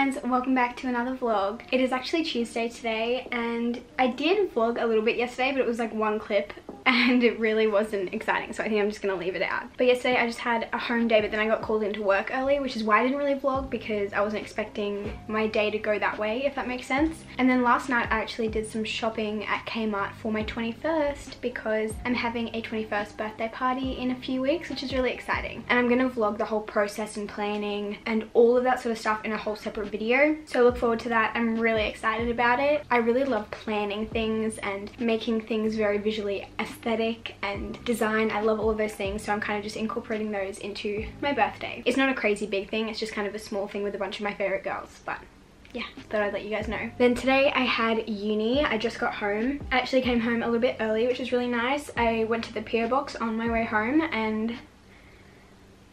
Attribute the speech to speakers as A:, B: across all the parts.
A: friends, welcome back to another vlog. It is actually Tuesday today and I did vlog a little bit yesterday but it was like one clip and it really wasn't exciting so I think I'm just gonna leave it out. But yesterday I just had a home day but then I got called into work early which is why I didn't really vlog because I wasn't expecting my day to go that way if that makes sense. And then last night I actually did some shopping at Kmart for my 21st because I'm having a 21st birthday party in a few weeks which is really exciting. And I'm gonna vlog the whole process and planning and all of that sort of stuff in a whole separate video. So look forward to that. I'm really excited about it. I really love planning things and making things very visually aesthetic and design. I love all of those things so I'm kind of just incorporating those into my birthday. It's not a crazy big thing, it's just kind of a small thing with a bunch of my favorite girls but yeah, thought I'd let you guys know. Then today I had uni. I just got home. I actually came home a little bit early, which was really nice. I went to the PO box on my way home and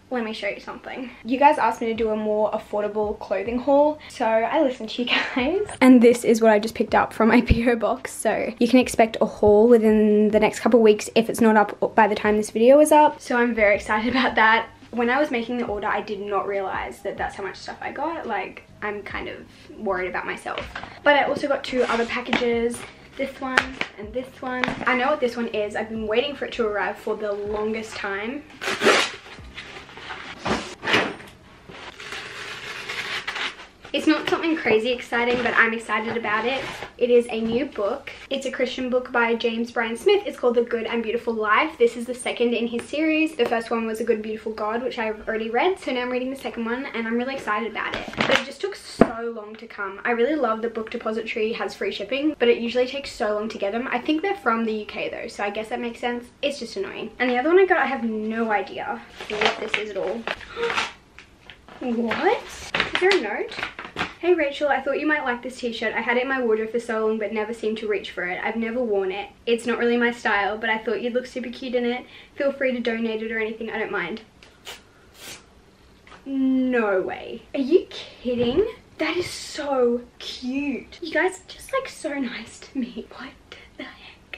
A: let me show you something. You guys asked me to do a more affordable clothing haul, so I listened to you guys. And this is what I just picked up from my PO box, so you can expect a haul within the next couple weeks if it's not up by the time this video is up. So I'm very excited about that. When I was making the order, I did not realize that that's how much stuff I got. Like, I'm kind of worried about myself. But I also got two other packages this one and this one. I know what this one is. I've been waiting for it to arrive for the longest time. It's not something crazy exciting, but I'm excited about it. It is a new book. It's a Christian book by James Bryan Smith. It's called The Good and Beautiful Life. This is the second in his series. The first one was A Good Beautiful God, which I've already read. So now I'm reading the second one and I'm really excited about it. But it just took so long to come. I really love the book depository has free shipping, but it usually takes so long to get them. I think they're from the UK though, so I guess that makes sense. It's just annoying. And the other one I got, I have no idea what this is at all. what? Is there a note? Hey Rachel, I thought you might like this t-shirt. I had it in my wardrobe for so long but never seemed to reach for it. I've never worn it. It's not really my style, but I thought you'd look super cute in it. Feel free to donate it or anything, I don't mind. No way. Are you kidding? That is so cute. You guys are just like so nice to me. What?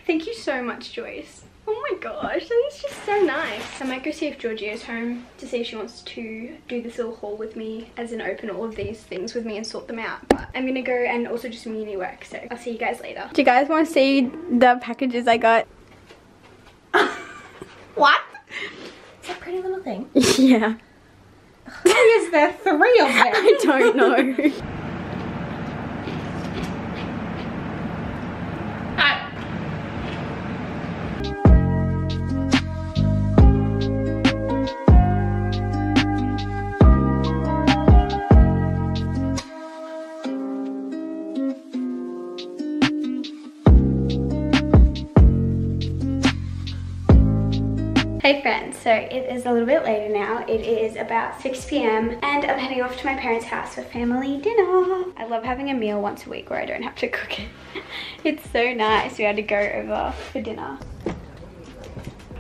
A: Thank you so much, Joyce. Oh my gosh, that is just so nice. I might go see if Georgia's home to see if she wants to do this little haul with me as in open all of these things with me and sort them out. But I'm gonna go and also do some uni work, so I'll see you guys later. Do you guys want to see the packages I got?
B: what? Is that pretty little thing?
A: yeah.
B: Why is there three of them?
A: I don't know. Hey friends, so it is a little bit later now. It is about 6 p.m. and I'm heading off to my parents' house for family dinner. I love having a meal once a week where I don't have to cook it. It's so nice we had to go over for dinner.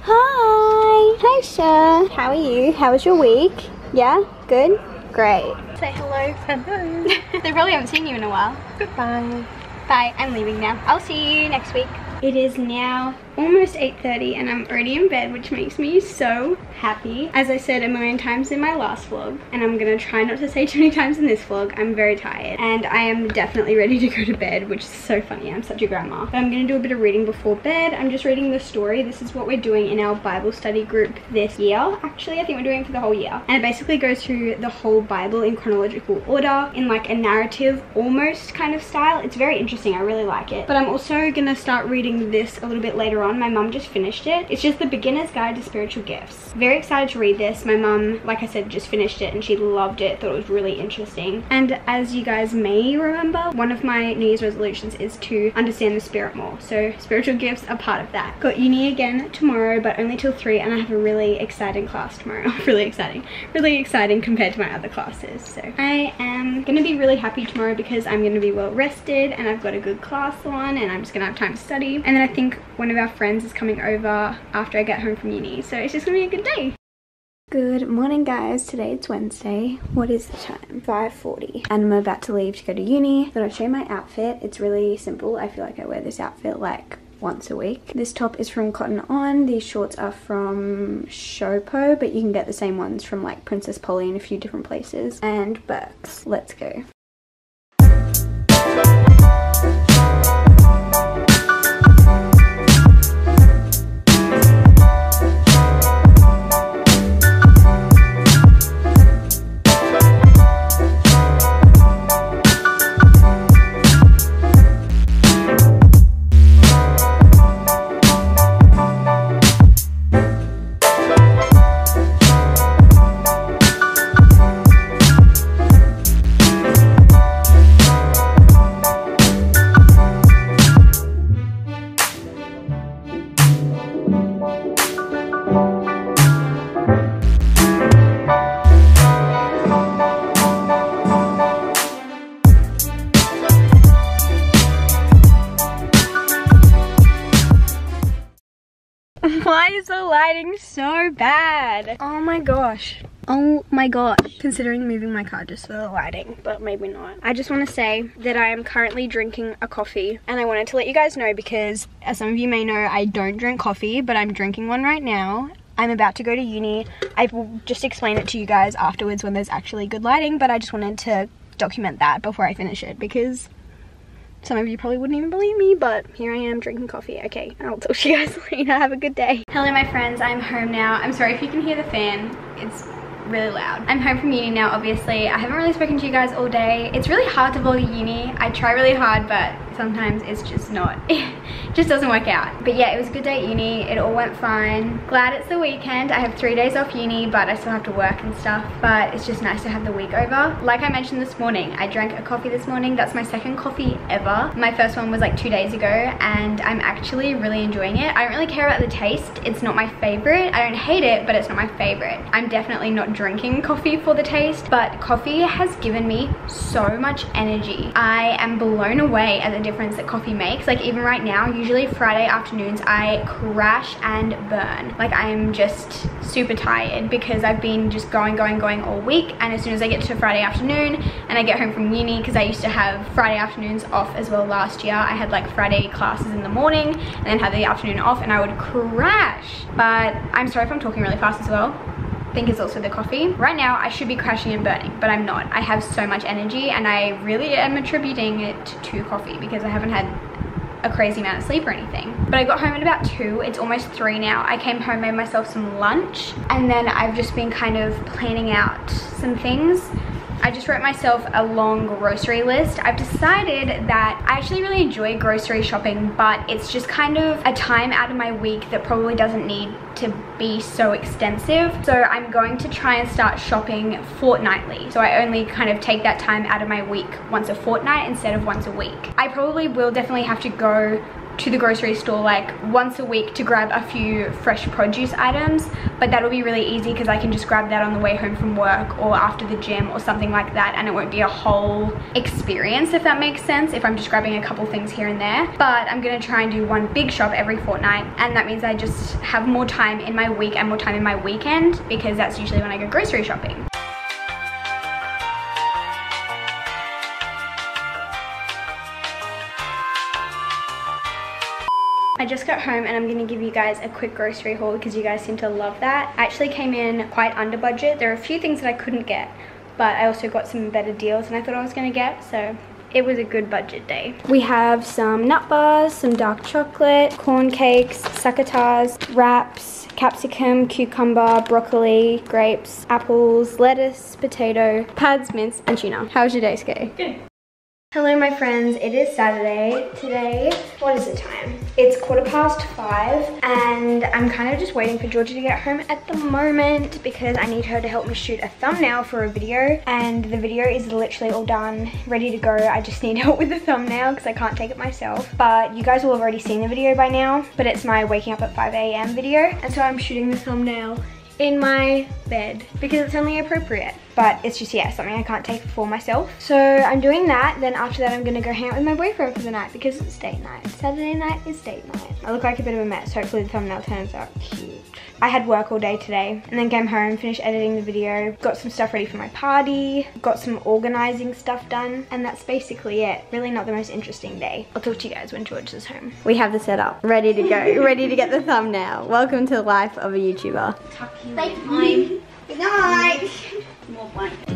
A: Hi! Hi Sha! How are you? How was your week? Yeah? Good? Great. Say hello.
B: Hello.
A: they probably haven't seen you in a while.
B: Goodbye.
A: Bye, I'm leaving now. I'll see you next week. It is now almost 8.30 and I'm already in bed, which makes me so happy. As I said a million times in my last vlog, and I'm gonna try not to say too many times in this vlog, I'm very tired. And I am definitely ready to go to bed, which is so funny, I'm such a grandma. But I'm gonna do a bit of reading before bed. I'm just reading the story. This is what we're doing in our Bible study group this year. Actually, I think we're doing it for the whole year. And it basically goes through the whole Bible in chronological order, in like a narrative almost kind of style. It's very interesting, I really like it. But I'm also gonna start reading this a little bit later on. My mum just finished it. It's just the beginner's guide to spiritual gifts. Very excited to read this. My mum, like I said, just finished it and she loved it, thought it was really interesting. And as you guys may remember, one of my New Year's resolutions is to understand the spirit more. So spiritual gifts are part of that. Got uni again tomorrow, but only till three and I have a really exciting class tomorrow. really exciting. Really exciting compared to my other classes. So I am gonna be really happy tomorrow because I'm gonna be well rested and I've got a good class on and I'm just gonna have time to study. And then I think one of our friends is coming over after I get home from uni. So it's just gonna be a good day. Good morning guys, today it's Wednesday. What is the time? 5.40 and I'm about to leave to go to uni. Thought I'd show you my outfit. It's really simple. I feel like I wear this outfit like once a week. This top is from Cotton On. These shorts are from Showpo, but you can get the same ones from like Princess Polly in a few different places. And Birks. Let's go. Is the lighting so bad? Oh my gosh. Oh my gosh. Considering moving my car just for the lighting, but maybe not. I just want to say that I am currently drinking a coffee and I wanted to let you guys know because as some of you may know, I don't drink coffee, but I'm drinking one right now. I'm about to go to uni. I will just explain it to you guys afterwards when there's actually good lighting, but I just wanted to document that before I finish it because some of you probably wouldn't even believe me, but here I am drinking coffee. Okay, I'll talk to you guys later. Have a good day. Hello, my friends. I'm home now. I'm sorry if you can hear the fan. It's really loud. I'm home from uni now, obviously. I haven't really spoken to you guys all day. It's really hard to vlog uni. I try really hard, but sometimes it's just not, just doesn't work out. But yeah, it was a good day at uni. It all went fine. Glad it's the weekend. I have three days off uni, but I still have to work and stuff. But it's just nice to have the week over. Like I mentioned this morning, I drank a coffee this morning. That's my second coffee ever. My first one was like two days ago and I'm actually really enjoying it. I don't really care about the taste. It's not my favorite. I don't hate it, but it's not my favorite. I'm definitely not drinking coffee for the taste, but coffee has given me so much energy. I am blown away at the difference that coffee makes. Like even right now, usually Friday afternoons, I crash and burn. Like I'm just super tired because I've been just going, going, going all week. And as soon as I get to Friday afternoon and I get home from uni, because I used to have Friday afternoons off as well last year. I had like Friday classes in the morning and then have the afternoon off and I would crash. But I'm sorry if I'm talking really fast as well think it's also the coffee. Right now, I should be crashing and burning, but I'm not. I have so much energy and I really am attributing it to coffee because I haven't had a crazy amount of sleep or anything. But I got home at about two, it's almost three now. I came home, made myself some lunch, and then I've just been kind of planning out some things I just wrote myself a long grocery list. I've decided that I actually really enjoy grocery shopping, but it's just kind of a time out of my week that probably doesn't need to be so extensive. So I'm going to try and start shopping fortnightly. So I only kind of take that time out of my week once a fortnight instead of once a week. I probably will definitely have to go to the grocery store like once a week to grab a few fresh produce items but that'll be really easy because I can just grab that on the way home from work or after the gym or something like that and it won't be a whole experience if that makes sense if I'm just grabbing a couple things here and there but I'm gonna try and do one big shop every fortnight and that means I just have more time in my week and more time in my weekend because that's usually when I go grocery shopping. I just got home and I'm gonna give you guys a quick grocery haul because you guys seem to love that. I actually came in quite under budget. There are a few things that I couldn't get, but I also got some better deals than I thought I was gonna get, so it was a good budget day. We have some nut bars, some dark chocolate, corn cakes, succotash, wraps, capsicum, cucumber, broccoli, grapes, apples, lettuce, potato, pads, mince, and tuna. How was your day, Skye?
B: Good.
A: Hello my friends, it is Saturday. Today, what is the time? It's quarter past five and I'm kind of just waiting for Georgia to get home at the moment because I need her to help me shoot a thumbnail for a video and the video is literally all done, ready to go. I just need help with the thumbnail because I can't take it myself. But you guys will have already seen the video by now, but it's my waking up at 5 a.m. video and so I'm shooting the thumbnail in my bed because it's only appropriate but it's just yeah something I can't take for myself. So I'm doing that. Then after that I'm gonna go hang out with my boyfriend for the night because it's date night. Saturday night is date night. I look like a bit of a mess. Hopefully the thumbnail turns out cute. I had work all day today and then came home finished editing the video got some stuff ready for my party got some organizing stuff done and that's basically it. Really not the most interesting day. I'll talk to you guys when George is home. We have the setup. Ready to go. Ready to get the thumbnail. Welcome to the life of a YouTuber.
B: Bedtime.
A: Good night.
B: More blanket.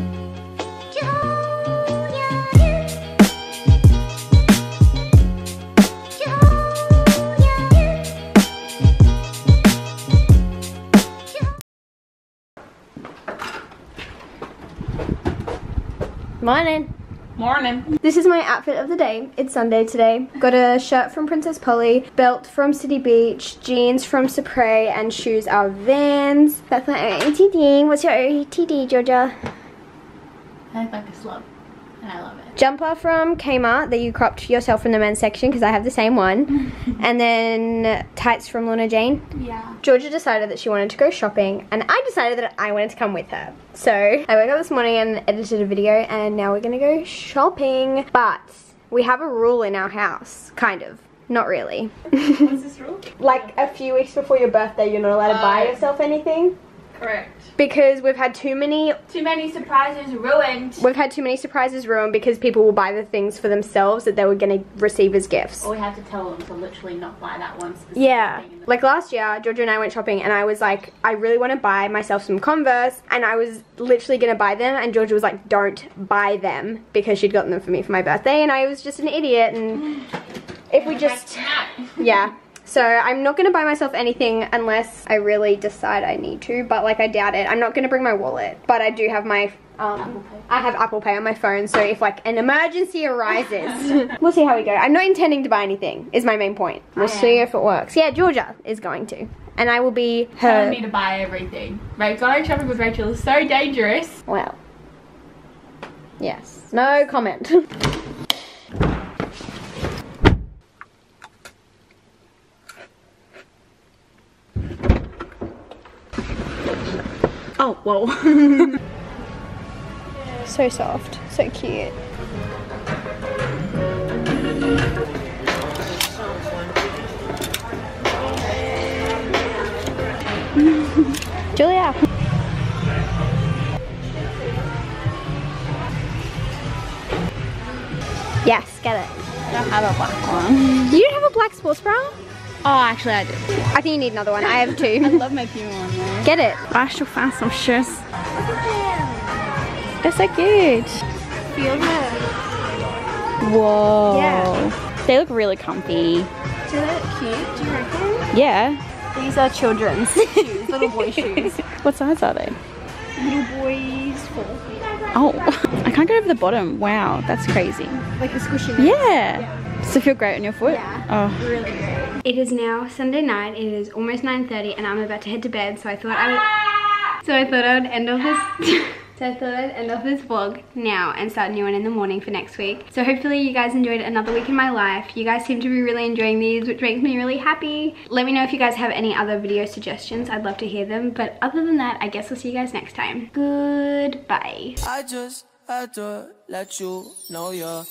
A: Morning.
B: Morning.
A: This is my outfit of the day. It's Sunday today. Got a shirt from Princess Polly, belt from City Beach, jeans from Supre, and shoes are Vans. That's my OOTD. What's your OOTD, Georgia?
B: I like a slug, and I love it.
A: Jumper from Kmart that you cropped yourself from the men's section because I have the same one. and then tights from Lorna Jane.
B: Yeah.
A: Georgia decided that she wanted to go shopping and I decided that I wanted to come with her. So I woke up this morning and edited a video and now we're gonna go shopping. But we have a rule in our house, kind of. not really.
C: What's this rule?
A: like a few weeks before your birthday, you're not allowed to buy
C: Oh.
A: yourself anything
C: Correct.
A: because we've had too many
C: Too many surprises ruined.
A: we've had too many surprises ruined because people will buy the things for themselves that they were going to receive as gifts.
B: Or we have to tell them to literally not buy that one specific
A: Yeah. Like last year, Georgia and I went shopping and I was like, I really want to buy myself some Converse and I was literally going to buy them and Georgia was like, don't buy them because she'd gotten them for me for my birthday and I was just an idiot and if we just, yeah. So I'm not going to buy myself anything unless I really decide I need to, but like I doubt it. I'm not going to bring my wallet, but I do have my
B: Apple
A: um,
B: Pay.
A: I have Apple Pay on my phone, so if like an emergency arises, we'll see how we go. I'm not intending to buy anything. Is my main point. We'll see if it works. Yeah, Georgia is going to, and I will be
C: telling
A: her.
C: me to buy everything. Right, going shopping with Rachel is so dangerous.
A: Well, yes. No comment.
C: whoa.
A: so soft, so cute. Julia. Yes, get it.
B: I don't have a black one.
A: You don't have a black sports bra?
B: Oh, actually I do.
A: I think you need another one. I have two.
B: I love my Puma.
A: Get it.
B: I should find some shoes. They're so cute.
A: Feel her.
B: Whoa.
A: Yeah.
B: They look really comfy.
A: Do they look cute? Do you reckon?
B: Yeah.
A: These are children's shoes, little boy shoes.
B: What size are they?
A: Little boys for
B: Oh, I can't get over the bottom. Wow, that's crazy.
A: like a squishy.
B: Yeah. Does it feel great on your foot?
A: Yeah.
B: Oh.
A: Really great. It is now Sunday night. It is almost 9:30, and I'm about to head to bed. So I thought I would. So I thought I would end off this. so I thought I'd end off this vlog now and start a new one in the morning for next week. So hopefully you guys enjoyed another week in my life. You guys seem to be really enjoying these, which makes me really happy. Let me know if you guys have any other video suggestions. I'd love to hear them. But other than that, I guess I'll see you guys next time. Goodbye.
D: I just had to let you know you're.